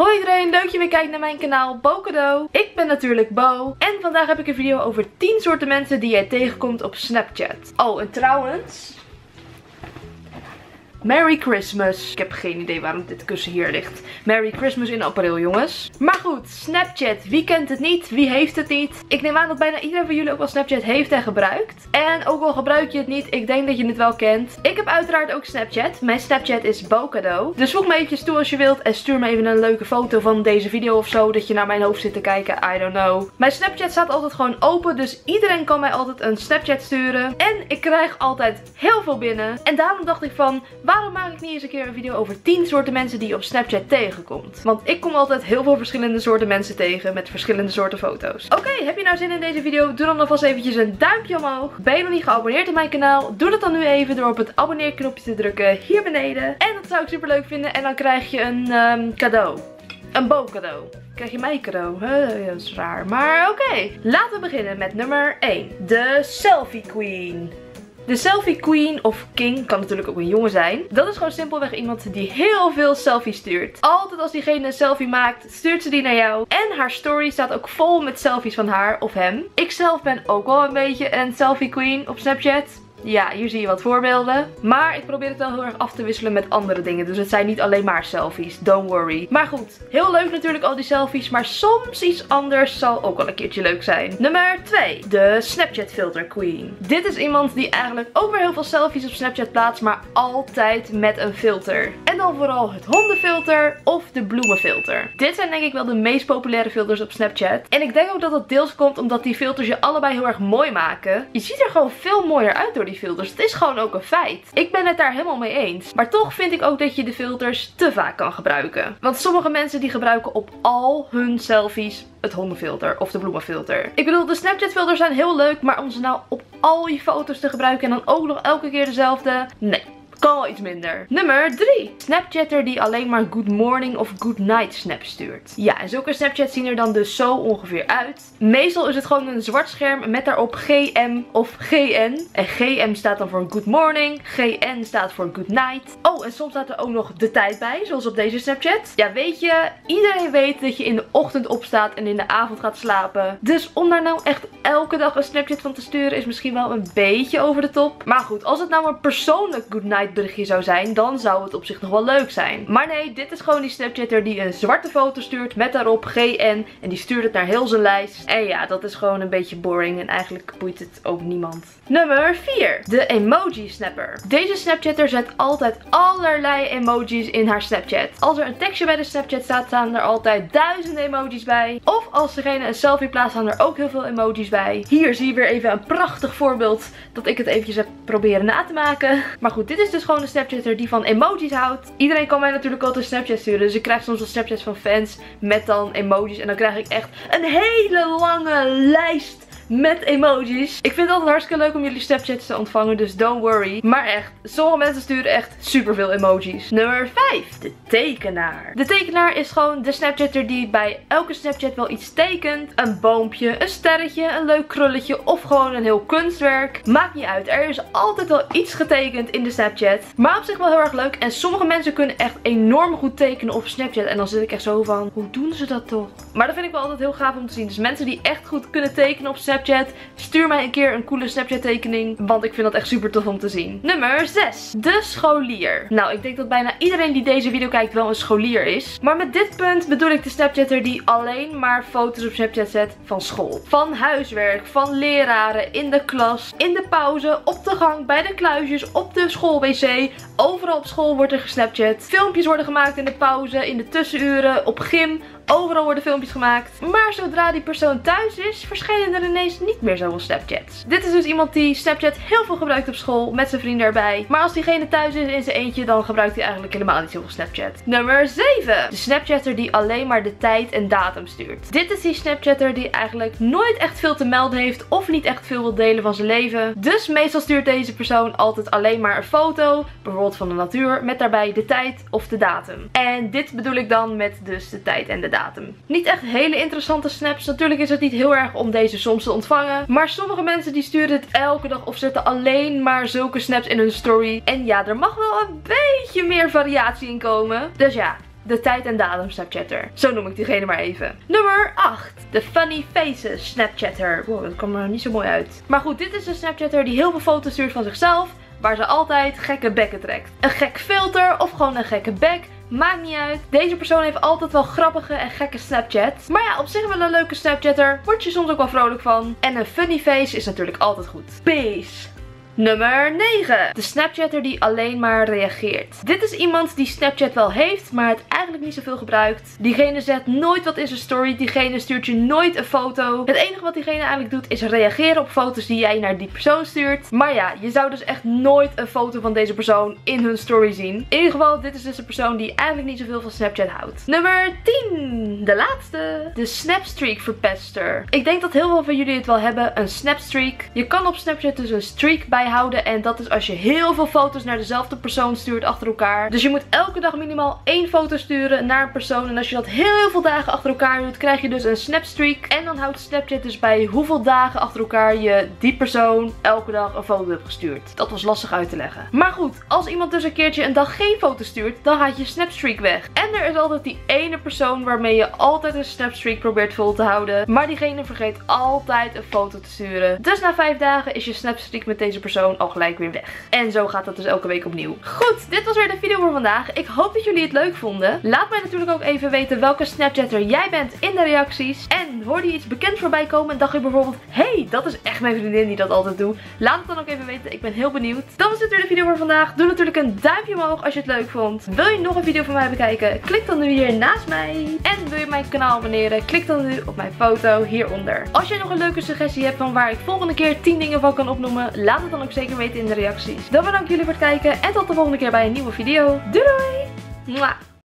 Hoi iedereen, leuk dat je weer kijkt naar mijn kanaal Bo Cadeau. Ik ben natuurlijk Bo en vandaag heb ik een video over 10 soorten mensen die jij tegenkomt op Snapchat. Oh, en trouwens, Merry Christmas. Ik heb geen idee waarom dit kussen hier ligt. Merry Christmas in april, jongens. Maar goed, Snapchat. Wie kent het niet? Wie heeft het niet? Ik neem aan dat bijna iedereen van jullie ook wel Snapchat heeft en gebruikt. En ook al gebruik je het niet, ik denk dat je het wel kent. Ik heb uiteraard ook Snapchat. Mijn Snapchat is Bocado. Dus voeg me eventjes toe als je wilt en stuur me even een leuke foto van deze video of zo. Dat je naar mijn hoofd zit te kijken. I don't know. Mijn Snapchat staat altijd gewoon open. Dus iedereen kan mij altijd een Snapchat sturen. En ik krijg altijd heel veel binnen. En daarom dacht ik van waarom maak ik niet eens een keer een video over 10 soorten mensen die je op Snapchat tegenkomt? Want ik kom altijd heel veel verschillende soorten mensen tegen met verschillende soorten foto's. Oké, heb je nou zin in deze video? Doe dan alvast eventjes een duimpje omhoog. Ben je nog niet geabonneerd op mijn kanaal? Doe dat dan nu even door op het abonneerknopje te drukken hier beneden. En dat zou ik super leuk vinden. En dan krijg je een um, cadeau. Een Bo cadeau. Krijg je mij cadeau? Huh, dat is raar. Maar oké. Laten we beginnen met nummer 1. De Selfie Queen. De selfie queen of king kan natuurlijk ook een jongen zijn. Dat is gewoon simpelweg iemand die heel veel selfies stuurt. Altijd als diegene een selfie maakt, stuurt ze die naar jou. En haar story staat ook vol met selfies van haar of hem. Ik zelf ben ook wel een beetje een selfie queen op Snapchat. Ja, hier zie je wat voorbeelden. Maar ik probeer het wel heel erg af te wisselen met andere dingen. Dus het zijn niet alleen maar selfies. Don't worry. Maar goed, heel leuk natuurlijk al die selfies. Maar soms iets anders zal ook wel een keertje leuk zijn. Nummer 2. De Snapchat Filter Queen. Dit is iemand die eigenlijk ook weer heel veel selfies op Snapchat plaatst. Maar altijd met een filter. Dan vooral het hondenfilter of de bloemenfilter. Dit zijn denk ik wel de meest populaire filters op Snapchat. En ik denk ook dat dat deels komt omdat die filters je allebei heel erg mooi maken. Je ziet er gewoon veel mooier uit door die filters. Het is gewoon ook een feit. Ik ben het daar helemaal mee eens. Maar toch vind ik ook dat je de filters te vaak kan gebruiken. Want sommige mensen die gebruiken op al hun selfies het hondenfilter of de bloemenfilter. Ik bedoel, de Snapchat filters zijn heel leuk, maar om ze nou op al je foto's te gebruiken en dan ook nog elke keer dezelfde, nee kan wel iets minder. Nummer 3. Snapchatter die alleen maar good morning of good night snap stuurt. Ja, en zulke Snapchats zien er dan dus zo ongeveer uit. Meestal is het gewoon een zwart scherm met daarop GM of GN. En GM staat dan voor good morning. GN staat voor good night. Oh, en soms staat er ook nog de tijd bij, zoals op deze Snapchat. Ja, weet je, iedereen weet dat je in de ochtend opstaat en in de avond gaat slapen. Dus om daar nou echt elke dag een Snapchat van te sturen is misschien wel een beetje over de top. Maar goed, als het nou een persoonlijk good night berichtje zou zijn, dan zou het op zich nog wel leuk zijn. Maar nee, dit is gewoon die Snapchatter die een zwarte foto stuurt met daarop GN. En die stuurt het naar heel zijn lijst. En ja, dat is gewoon een beetje boring en eigenlijk boeit het ook niemand. Nummer 4. De Emoji Snapper. Deze Snapchatter zet altijd allerlei emojis in haar Snapchat. Als er een tekstje bij de Snapchat staat, staan er altijd duizenden emojis bij. Of als degene een selfie plaatst, staan er ook heel veel emojis bij. Hier zie je weer even een prachtig voorbeeld dat ik het eventjes heb proberen na te maken. Maar goed, dit is dus gewoon een Snapchatter die van emojis houdt. Iedereen kan mij natuurlijk altijd Snapchat sturen. Dus ik krijg soms wel Snapchats van fans met dan emojis. En dan krijg ik echt een hele lange lijst met emojis. Ik vind het altijd hartstikke leuk om jullie Snapchats te ontvangen, dus don't worry. Maar echt, sommige mensen sturen echt superveel emojis. Nummer 5, de tekenaar. De tekenaar is gewoon de Snapchatter die bij elke Snapchat wel iets tekent. Een boompje, een sterretje, een leuk krulletje of gewoon een heel kunstwerk. Maakt niet uit, er is altijd wel iets getekend in de Snapchat. Maar op zich wel heel erg leuk. En sommige mensen kunnen echt enorm goed tekenen op Snapchat. En dan zit ik echt zo van, hoe doen ze dat toch? Maar dat vind ik wel altijd heel gaaf om te zien. Dus mensen die echt goed kunnen tekenen op Snapchat Snapchat. Stuur mij een keer een coole Snapchat tekening. Want ik vind dat echt super tof om te zien. Nummer 6. De scholier. Nou, ik denk dat bijna iedereen die deze video kijkt wel een scholier is. Maar met dit punt bedoel ik de Snapchatter die alleen maar foto's op Snapchat zet van school. Van huiswerk, van leraren, in de klas, in de pauze, op de gang, bij de kluisjes, op de schoolwc. Overal op school wordt er gesnapchat. Filmpjes worden gemaakt in de pauze, in de tussenuren, op gym, Overal worden filmpjes gemaakt. Maar zodra die persoon thuis is, verschijnen er ineens niet meer zoveel Snapchats. Dit is dus iemand die Snapchat heel veel gebruikt op school, met zijn vrienden erbij. Maar als diegene thuis is in zijn eentje, dan gebruikt hij eigenlijk helemaal niet zoveel Snapchat. Nummer 7. De Snapchatter die alleen maar de tijd en datum stuurt. Dit is die Snapchatter die eigenlijk nooit echt veel te melden heeft of niet echt veel wil delen van zijn leven. Dus meestal stuurt deze persoon altijd alleen maar een foto, bijvoorbeeld van de natuur, met daarbij de tijd of de datum. En dit bedoel ik dan met dus de tijd en de datum. Niet echt hele interessante snaps. Natuurlijk is het niet heel erg om deze soms te ontvangen. Maar sommige mensen die sturen het elke dag of zetten alleen maar zulke snaps in hun story. En ja, er mag wel een beetje meer variatie in komen. Dus ja, de tijd en datum Snapchatter. Zo noem ik diegene maar even. Nummer 8. De Funny Faces Snapchatter. Wow, dat kwam er niet zo mooi uit. Maar goed, dit is een Snapchatter die heel veel foto's stuurt van zichzelf. Waar ze altijd gekke bekken trekt. Een gek filter of gewoon een gekke bek. Maakt niet uit. Deze persoon heeft altijd wel grappige en gekke Snapchats. Maar ja, op zich wel een leuke Snapchatter. Word je soms ook wel vrolijk van. En een funny face is natuurlijk altijd goed. Peace. Nummer 9. De Snapchatter die alleen maar reageert. Dit is iemand die Snapchat wel heeft, maar het eigenlijk niet zoveel gebruikt. Diegene zet nooit wat in zijn story. Diegene stuurt je nooit een foto. Het enige wat diegene eigenlijk doet is reageren op foto's die jij naar die persoon stuurt. Maar ja, je zou dus echt nooit een foto van deze persoon in hun story zien. In ieder geval, dit is dus een persoon die eigenlijk niet zoveel van Snapchat houdt. Nummer 10. De laatste. De Snapstreak verpester. Ik denk dat heel veel van jullie het wel hebben. Een Snapstreak. Je kan op Snapchat dus een streak bij En dat is als je heel veel foto's naar dezelfde persoon stuurt achter elkaar. Dus je moet elke dag minimaal één foto sturen naar een persoon. En als je dat heel veel dagen achter elkaar doet, krijg je dus een snapstreak. En dan houdt Snapchat dus bij hoeveel dagen achter elkaar je die persoon elke dag een foto hebt gestuurd. Dat was lastig uit te leggen. Maar goed, als iemand dus een keertje een dag geen foto stuurt, dan gaat je snapstreak weg. En er is altijd die ene persoon waarmee je altijd een snapstreak probeert vol te houden. Maar diegene vergeet altijd een foto te sturen. Dus na vijf dagen is je snapstreak met deze persoon al gelijk weer weg. En zo gaat dat dus elke week opnieuw. Goed, dit was weer de video voor vandaag. Ik hoop dat jullie het leuk vonden. Laat mij natuurlijk ook even weten welke Snapchatter jij bent in de reacties. En hoorde je iets bekend voorbij komen en dacht je bijvoorbeeld... hey, dat is echt mijn vriendin die dat altijd doet. Laat het dan ook even weten. Ik ben heel benieuwd. Dan was dit weer de video voor vandaag. Doe natuurlijk een duimpje omhoog als je het leuk vond. Wil je nog een video van mij bekijken? Klik dan nu hier naast mij. En wil je mijn kanaal abonneren? Klik dan nu op mijn foto hieronder. Als jij nog een leuke suggestie hebt van waar ik volgende keer 10 dingen van kan opnoemen, laat het dan ook zeker weten in de reacties. Dan bedank jullie voor het kijken en tot de volgende keer bij een nieuwe video. Doei doei!